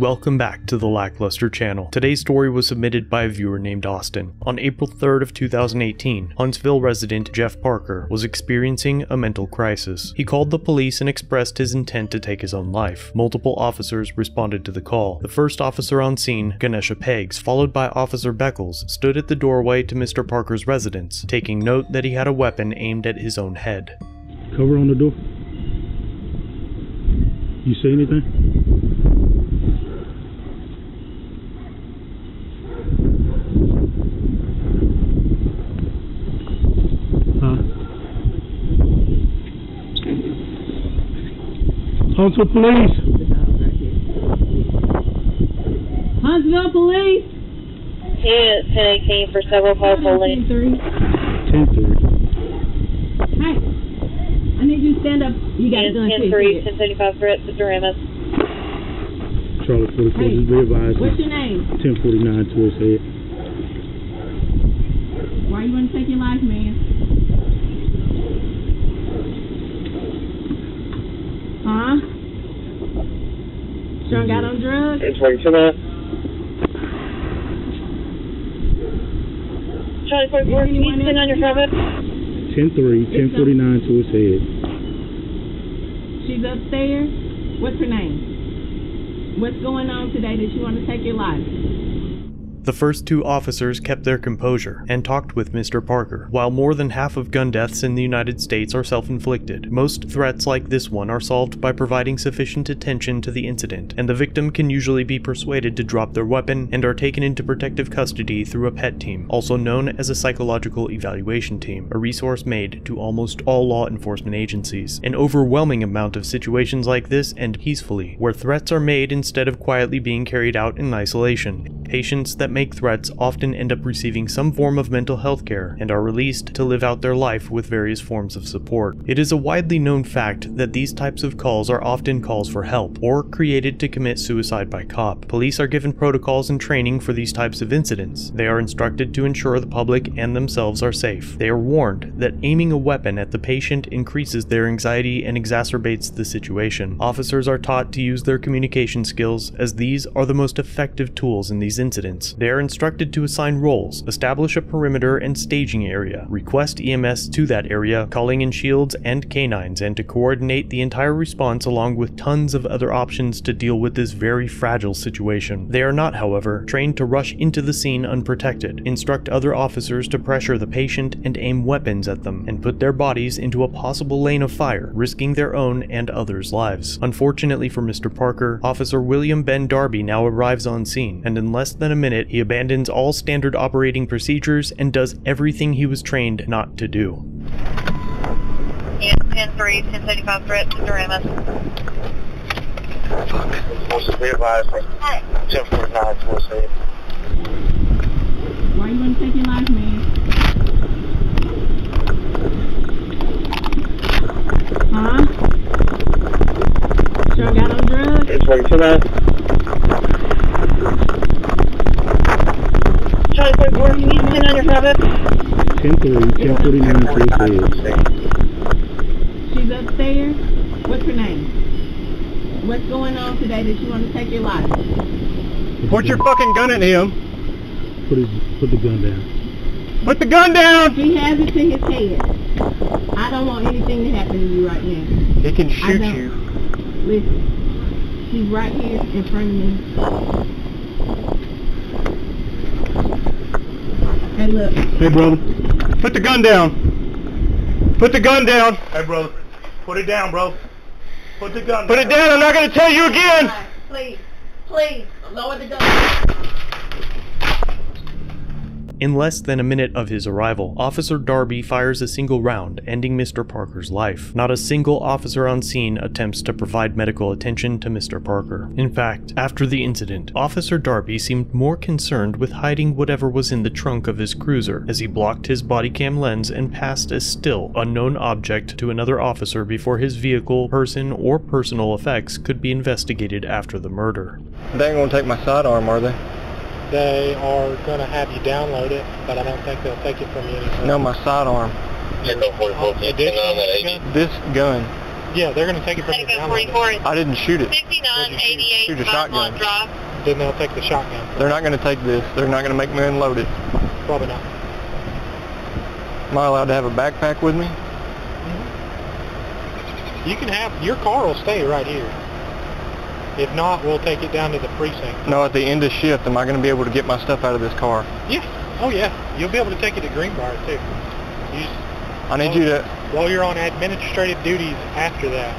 Welcome back to the Lackluster channel. Today's story was submitted by a viewer named Austin. On April 3rd of 2018, Huntsville resident Jeff Parker was experiencing a mental crisis. He called the police and expressed his intent to take his own life. Multiple officers responded to the call. The first officer on scene, Genisha Pegues, followed by Officer Beckles, stood at the doorway to Mr. Parker's residence, taking note that he had a weapon aimed at his own head. Cover on the door. You see anything? Huntsville Police. Huntsville Police. Unit 1018 for several call police. Three. Ten three. Hey, I need you to stand up. You got a gun. Unit 10 3, 1075 threats to Doremus. Charlie 44, Hey, just readvised. What's your name? 1049 to his head. Why are you want to take your life, man? Huh? Strung out on drugs? It's waiting for that. Charlie 44, can you Anyone send on your else? phone? 10 3, 1049 to his head. She's upstairs. What's her name? What's going on today that you want to take your life? The first two officers kept their composure and talked with Mr. Parker. While more than half of gun deaths in the United States are self inflicted, most threats like this one are solved by providing sufficient attention to the incident, and the victim can usually be persuaded to drop their weapon and are taken into protective custody through a PET team, also known as a psychological evaluation team, a resource made to almost all law enforcement agencies. An overwhelming amount of situations like this end peacefully, where threats are made instead of quietly being carried out in isolation. Patients that make threats often end up receiving some form of mental health care and are released to live out their life with various forms of support. It is a widely known fact that these types of calls are often calls for help or created to commit suicide by cop. Police are given protocols and training for these types of incidents. They are instructed to ensure the public and themselves are safe. They are warned that aiming a weapon at the patient increases their anxiety and exacerbates the situation. Officers are taught to use their communication skills as these are the most effective tools in these incidents. They are instructed to assign roles, establish a perimeter and staging area, request EMS to that area, calling in shields and canines, and to coordinate the entire response along with tons of other options to deal with this very fragile situation. They are not, however, trained to rush into the scene unprotected, instruct other officers to pressure the patient and aim weapons at them, and put their bodies into a possible lane of fire, risking their own and others' lives. Unfortunately for Mr. Parker, Officer William Ben Darby now arrives on scene, and in less than a minute he abandons all standard operating procedures and does everything he was trained not to do. Unit 10 3, 1075 threats to Doremus. Supposed to be advising. Hey. 1049 towards head. Why you want to take your life, man? Huh? Strung out on drugs? It's waiting for that. Charlie 44, can you send on your phone? 10 3, 1049 to his head. She's upstairs. What's her name? What's going on today that you want to take your life? Put your fucking gun at him. Put, his, put the gun down. Put the gun down. He has it to his head. I don't want anything to happen to you right now. He can shoot you. Listen, he's right here in front of me. Look. Hey, brother. Put the gun down. Put the gun down. Hey, brother. Put it down, bro. Put the gun Put it down. I'm not going to tell you again. Please, please, lower the gun. In less than a minute of his arrival, Officer Darby fires a single round, ending Mr. Parker's life. Not a single officer on scene attempts to provide medical attention to Mr. Parker. In fact, after the incident, Officer Darby seemed more concerned with hiding whatever was in the trunk of his cruiser as he blocked his body cam lens and passed a still unknown object to another officer before his vehicle, person, or personal effects could be investigated after the murder. They ain't to take my sidearm, are they? They are going to have you download it, but I don't think they'll take it from you. anytime. No, my sidearm. Echo 44, can you it did send on that come 80? with This gun. Yeah, they're gonna take it from you. Take down a load it. 44 is I didn't shoot it. 6988 Shoot a Mount shotgun. Drive. Then they'll take the shotgun. They're not going to take this. They're not going to make me unload it. Probably not. Am I allowed to have a backpack with me? You can have your car will stay right here. If not, we'll take it down to the precinct. No, at the end of shift, am I going to be able to get my stuff out of this car? Yeah. Oh yeah. You'll be able to take it to Greenbrier too. You just, I need you to. while you're on administrative duties after that,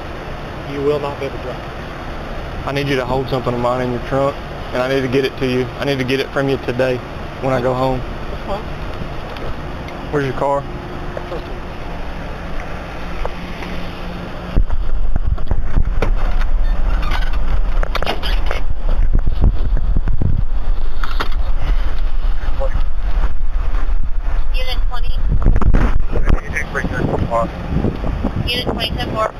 you will not be able to drive. I need you to hold something of mine in your trunk, and I need to get it to you. I need to get it from you today when I go home. That's fine. Where's your car? Unit 20. Unit 20, 10 4.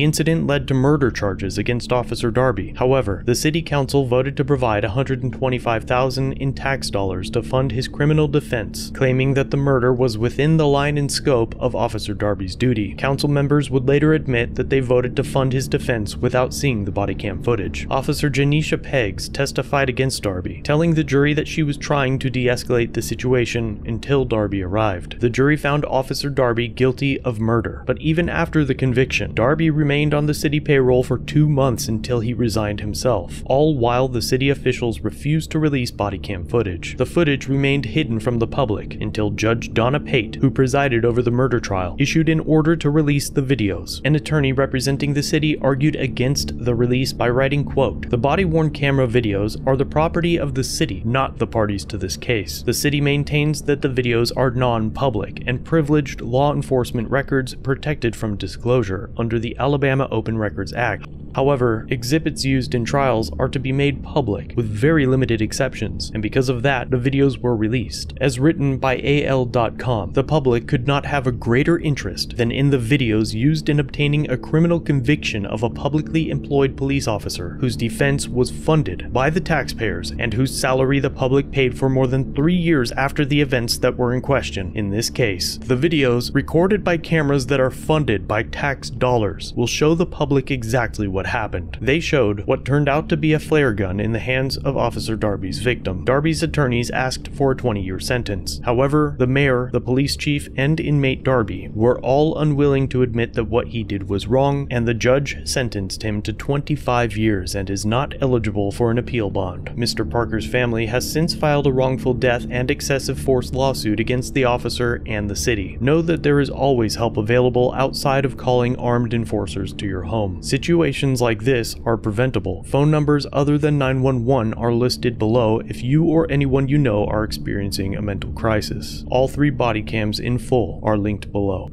The incident led to murder charges against Officer Darby. However, the city council voted to provide 125,000 in tax dollars to fund his criminal defense, claiming that the murder was within the line and scope of Officer Darby's duty. Council members would later admit that they voted to fund his defense without seeing the body cam footage. Officer Genisha Pegues testified against Darby, telling the jury that she was trying to de-escalate the situation until Darby arrived. The jury found Officer Darby guilty of murder, but even after the conviction, Darby remained on the city payroll for two months until he resigned himself, all while the city officials refused to release body cam footage. The footage remained hidden from the public until Judge Donna Pate, who presided over the murder trial, issued an order to release the videos. An attorney representing the city argued against the release by writing, quote, The body-worn camera videos are the property of the city, not the parties to this case. The city maintains that the videos are non-public and privileged law enforcement records protected from disclosure under the Alabama Open Records Act. However, exhibits used in trials are to be made public, with very limited exceptions, and because of that, the videos were released. As written by AL.com, the public could not have a greater interest than in the videos used in obtaining a criminal conviction of a publicly employed police officer whose defense was funded by the taxpayers and whose salary the public paid for more than three years after the events that were in question. In this case, the videos, recorded by cameras that are funded by tax dollars, will show the public exactly what happened. They showed what turned out to be a flare gun in the hands of Officer Darby's victim. Darby's attorneys asked for a 20 year sentence. However, the mayor, the police chief, and inmate Darby were all unwilling to admit that what he did was wrong, and the judge sentenced him to 25 years and is not eligible for an appeal bond. Mr. Parker's family has since filed a wrongful death and excessive force lawsuit against the officer and the city. Know that there is always help available outside of calling armed enforcers to your home. Situations like this are preventable. Phone numbers other than 911 are listed below if you or anyone you know are experiencing a mental crisis. All three body cams in full are linked below.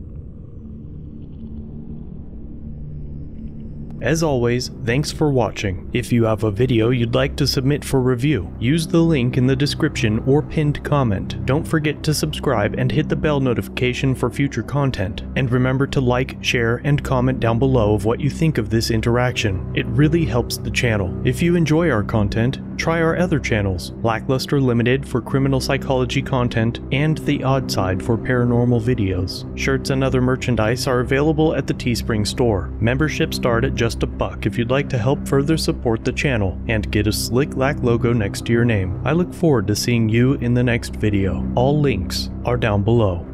As always, thanks for watching. If you have a video you'd like to submit for review, use the link in the description or pinned comment. Don't forget to subscribe and hit the bell notification for future content. And remember to like, share, and comment down below of what you think of this interaction. It really helps the channel. If you enjoy our content, try our other channels, Lackluster Limited for criminal psychology content, and The Odd Side for paranormal videos. Shirts and other merchandise are available at the Teespring store. Membership start at just a buck if you'd like to help further support the channel and get a slick lack logo next to your name. I look forward to seeing you in the next video. All links are down below.